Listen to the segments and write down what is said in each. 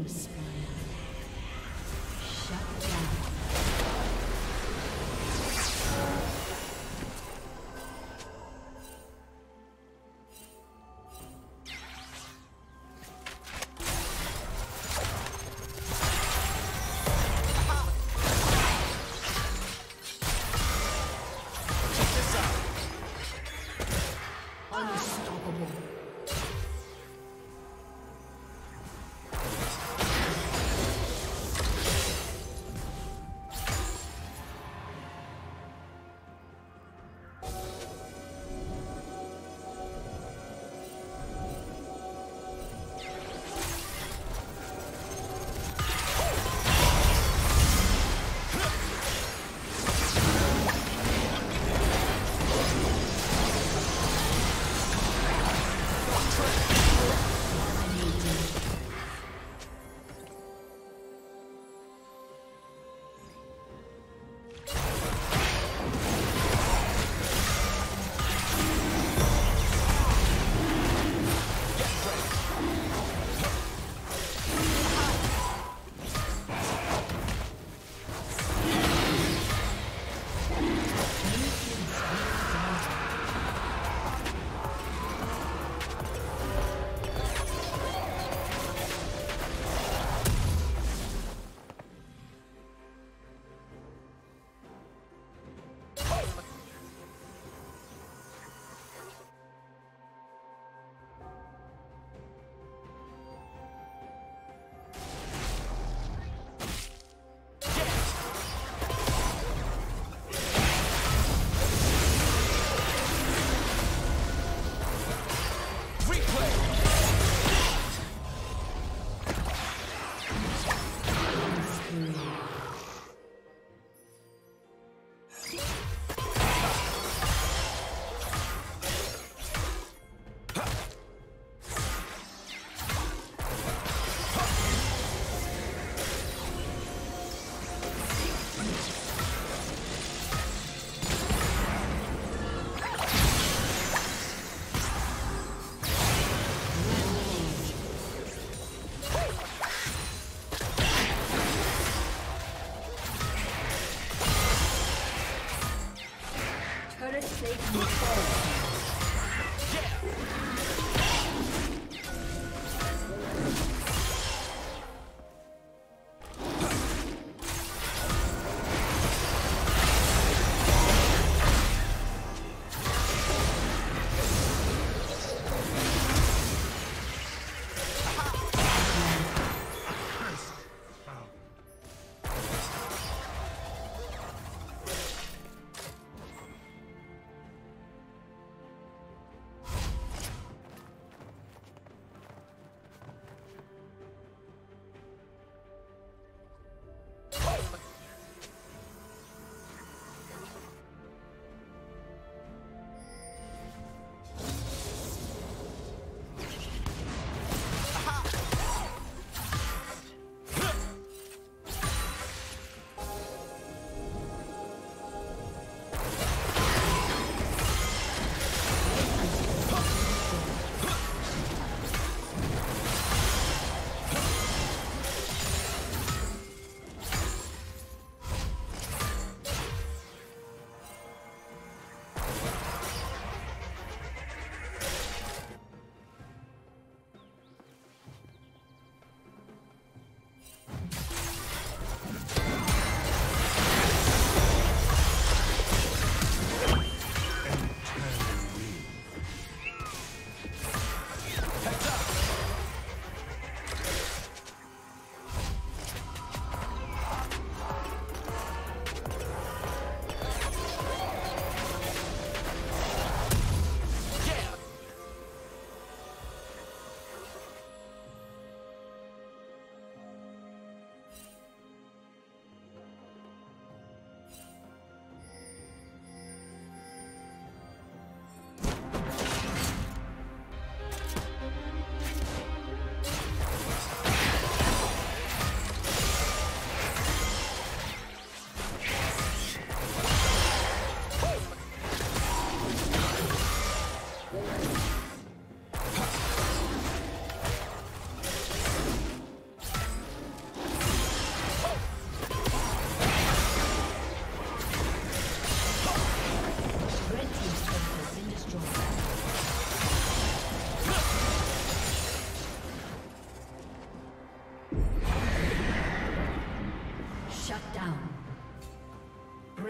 Killing spree.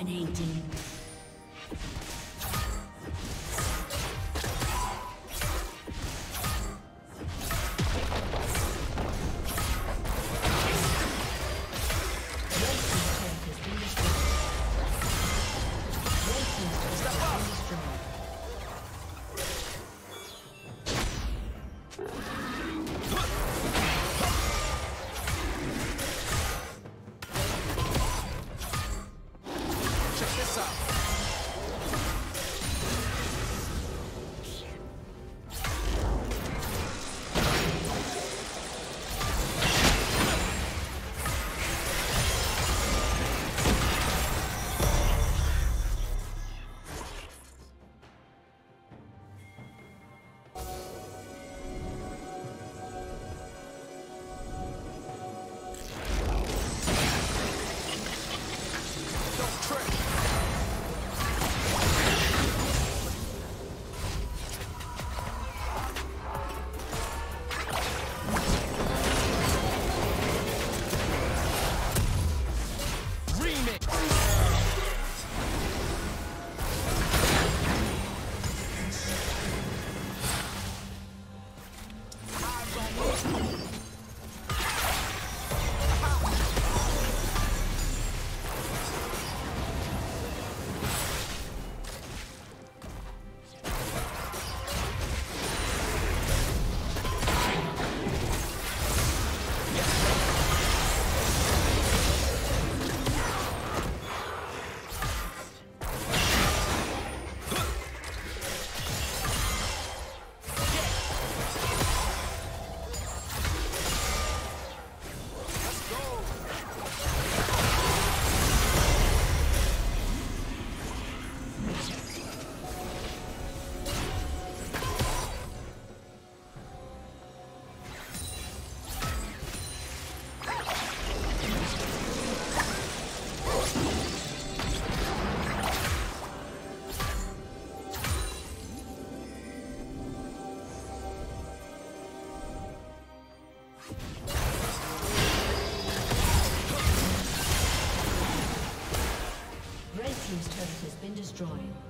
Dominating. Destroyed.